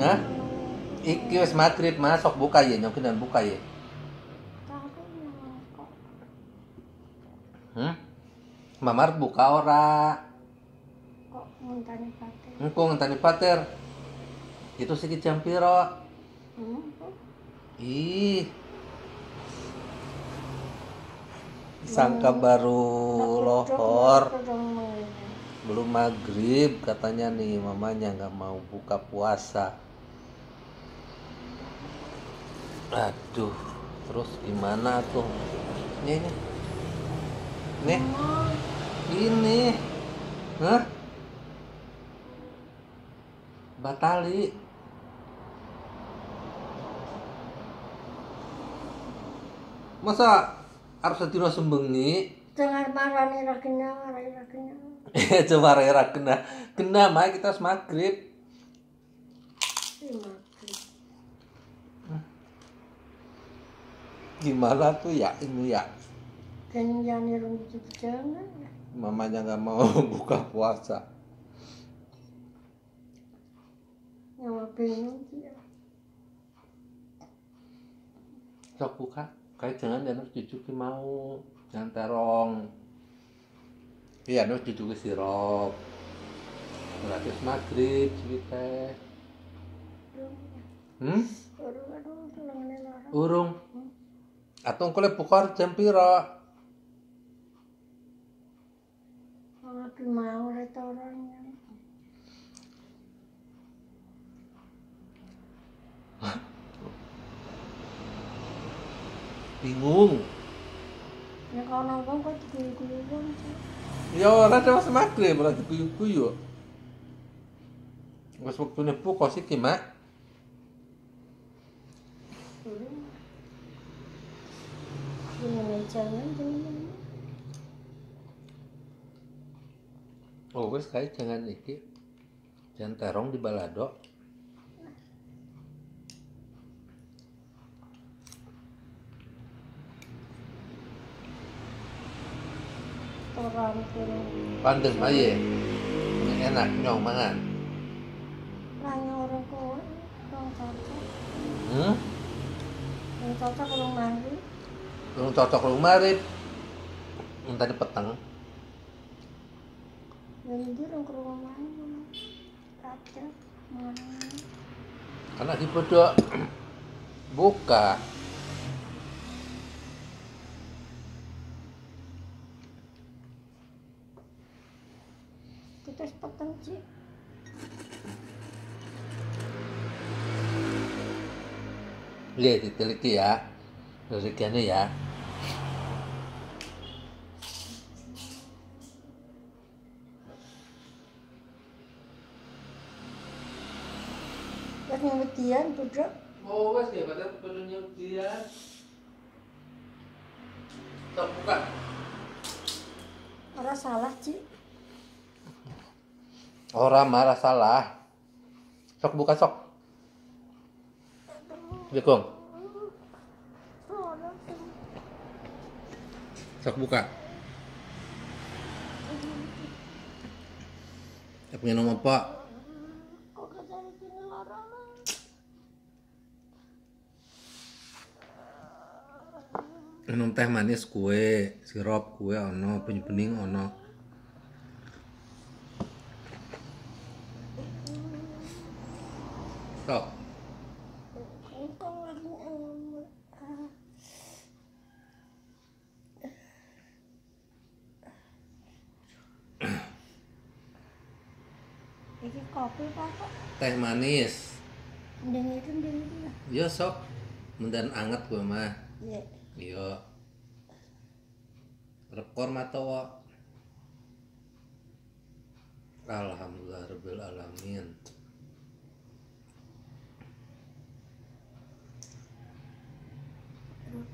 Nah, iki wis maghrib masuk buka ya nyokin dan buka ya. Hmm? Mamar buka ora. Kok muntahnya pakai? Engko ngenteni pater. Itu sedikit jam piro? Hmm, Ih. Sangka baru lohor, belum maghrib katanya nih mamanya nggak mau buka puasa. Aduh, terus gimana tuh? Nih, nih. Nih, ini. Hah? Batali. Masa harus sedino sembengi? Jangan marah nih rakinya, marah rakinya. Coba rera kena kena mah kita harus maghrib. Ih, mati. Gimana tuh ya ini ya? Dan jangan nirung gitu jangan. Mamanya nggak mau buka puasa. Nyawa bingung dia. Sok buka. Kayak jangan dan harus mau. Jangan terong. Iya, harus cucuki sirup. Harus maghrib. Hmm? Aduh, aduh, lengannya larang. Urung. Atau engko le buka jam piro? Tapi mau restorannya. Bingung. Ya kalau nongkrong kok diguyur-guyuran sih. Ya ora ada mas maghrib, ora diguyu-guyu. Wes wektune buka sih ki, Mak. Ini jangan jangan. Oh, wes kae jangan iki. Jangan terong di balado. Orang turun. Pandem aye. Ini enak nyong mangan. Nanya orang kowe, orang cocok. Hmm? Yang cocok orang mandi. Belum cocok lu marip. Entah peteng. Ke rumah mandi. Kaca, mana? Karena di bodoh buka. Kita sepeteng sih. Lihat diteliti ya. Rezekiannya ya. Terus nyemetian, duduk. Oh, wes ya pada penuhnya dia. Sok buka. Orang salah sih. Orang marah salah. Sok buka sok. Jekong. Orang Sok buka. Ya punya ini larang. Minum teh manis kue, sirup kue ono, penyu bening ono. Sok. Ini kopi pak Teh manis. Mending itu, mending itu. Yo sok. Mendan anget gue mah. Iya. Yo. Rekor matawa. Alhamdulillah rabbil alamin.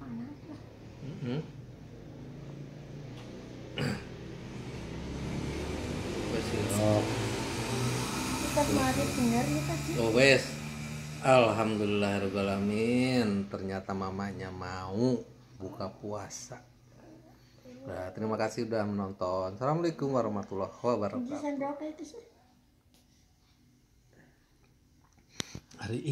Panas lah. Mhm. Wes sirup. Kita mari bener tadi. Oh wes. Alhamdulillah rabbil alamin. Ternyata mamanya mau buka puasa. Nah, terima kasih udah menonton. Assalamualaikum warahmatullahi wabarakatuh. hari ini